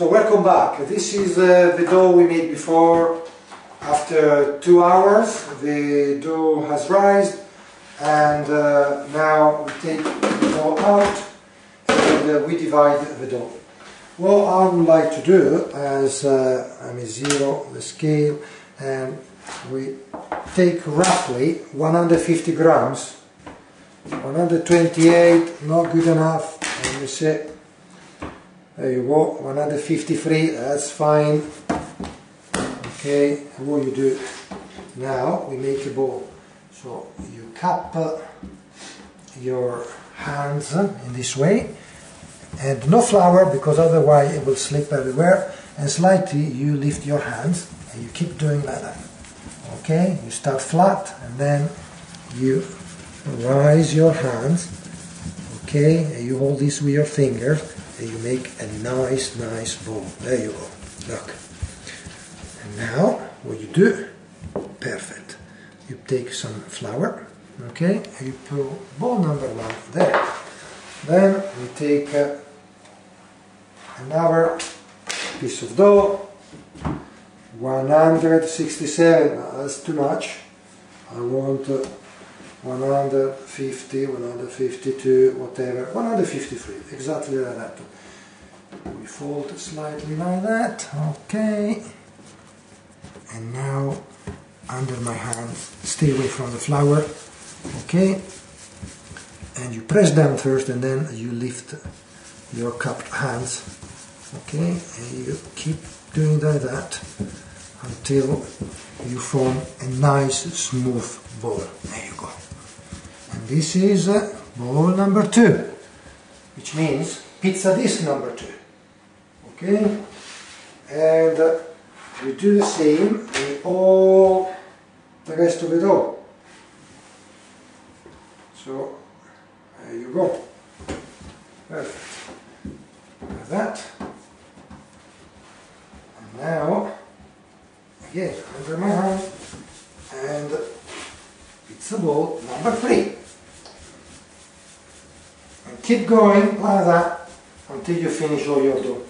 So welcome back. This is uh, the dough we made before. After two hours the dough has rised and uh, now we take the dough out and uh, we divide the dough. What I would like to do is uh, I mean zero the scale and we take roughly 150 grams 128 not good enough let me see there you go. 153 that's fine. Okay what you do now we make a ball so you cup uh, your hands uh, in this way and no flour because otherwise it will slip everywhere and slightly you lift your hands and you keep doing like that. Okay you start flat and then you rise your hands okay and you hold this with your fingers and you make a nice nice ball there you go. Look. And now what you do perfect. You take some flour okay and you put ball number one there. Then you take uh, another piece of dough. 167 that's too much. I want uh, 150 152 whatever. 153 exactly like that. We fold slightly like that okay. And now under my hand stay away from the flour okay. And you press down first and then you lift your cupped hands okay. And you keep doing like that until you form a nice smooth ball there you go and this is uh, ball number two which means pizza disc number two. Okay? And uh, we do the same in all the rest of it all. So there you go. Perfect. Like that. And now again under my hand and it's a ball number three keep going like that until you finish all your dough